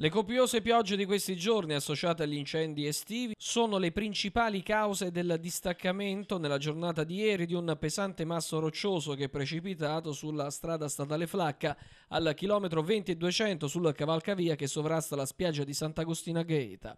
Le copiose piogge di questi giorni associate agli incendi estivi sono le principali cause del distaccamento nella giornata di ieri di un pesante masso roccioso che è precipitato sulla strada statale Flacca al chilometro 20 e 200 sul cavalcavia che sovrasta la spiaggia di Sant'Agostina Gaeta.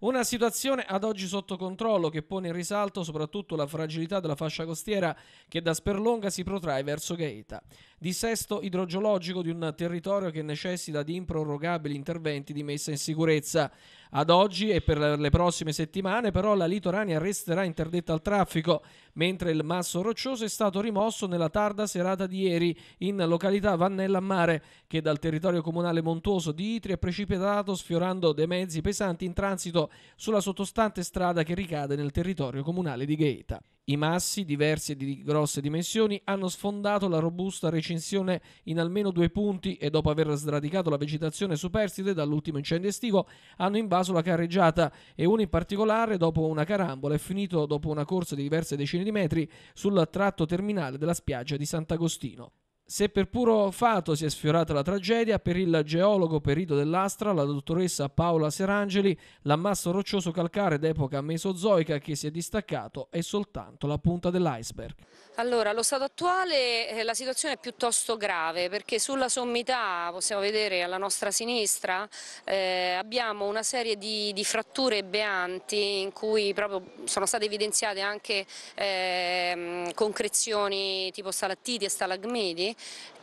Una situazione ad oggi sotto controllo che pone in risalto soprattutto la fragilità della fascia costiera che da Sperlonga si protrae verso Gaeta. Dissesto idrogeologico di un territorio che necessita di improrogabili interventi di messa in sicurezza. Ad oggi e per le prossime settimane però la litorania resterà interdetta al traffico, mentre il masso roccioso è stato rimosso nella tarda serata di ieri in località Vannella Mare, che dal territorio comunale montuoso di Itri è precipitato sfiorando dei mezzi pesanti in transito sulla sottostante strada che ricade nel territorio comunale di Gaeta. I massi, diversi e di grosse dimensioni, hanno sfondato la robusta recinzione in almeno due punti e dopo aver sradicato la vegetazione superstite dall'ultimo incendio estivo, hanno invaso la carreggiata e uno in particolare, dopo una carambola, è finito dopo una corsa di diverse decine di metri sul tratto terminale della spiaggia di Sant'Agostino. Se per puro fato si è sfiorata la tragedia, per il geologo perito dell'Astra, la dottoressa Paola Serangeli, l'ammasso roccioso calcare d'epoca mesozoica che si è distaccato è soltanto la punta dell'iceberg. Allora, allo stato attuale eh, la situazione è piuttosto grave perché sulla sommità, possiamo vedere alla nostra sinistra, eh, abbiamo una serie di, di, fratture beanti in cui proprio sono state evidenziate anche eh, concrezioni tipo stalattiti e stalagmiti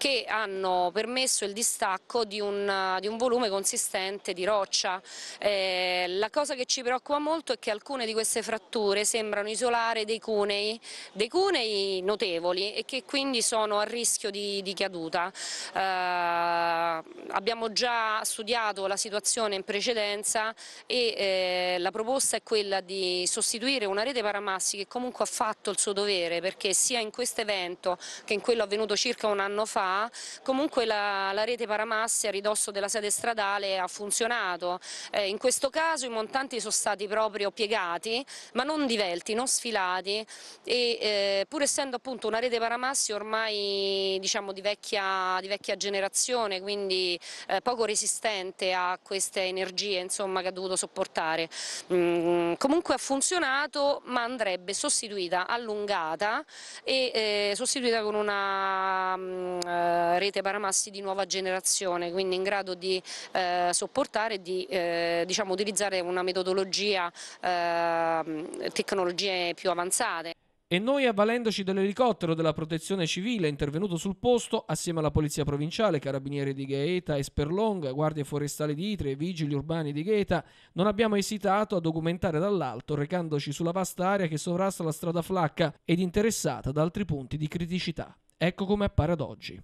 che hanno permesso il distacco di un, di un volume consistente di roccia. Eh, la cosa che ci preoccupa molto è che alcune di queste fratture sembrano isolare dei cunei, dei cunei notevoli e che quindi sono a rischio di, di caduta. Eh, abbiamo già studiato la situazione in precedenza e eh, la proposta è quella di sostituire una rete paramassi che comunque ha fatto il suo dovere perché sia in questo evento che in quello avvenuto circa un anno fa, comunque la, la rete paramassi a ridosso della sede stradale ha funzionato. Eh, in questo caso i montanti sono stati proprio piegati, ma non divelti, non sfilati e eh, pur essendo appunto una rete paramassi ormai diciamo di vecchia, di vecchia generazione, quindi eh, poco resistente a queste energie insomma, che ha dovuto sopportare. Mm, comunque ha funzionato ma andrebbe sostituita, allungata e eh, sostituita con una Eh, rete paramassi di nuova generazione, quindi in grado di eh, sopportare e di eh, diciamo, utilizzare una metodologia, eh, tecnologie più avanzate. E noi, avvalendoci dell'elicottero della protezione civile intervenuto sul posto, assieme alla Polizia Provinciale, Carabinieri di Gaeta, Esperlong, Guardie Forestali di Itre e Vigili Urbani di Gaeta, non abbiamo esitato a documentare dall'alto, recandoci sulla vasta area che sovrasta la strada Flacca ed interessata da altri punti di criticità. Ecco come appare ad oggi.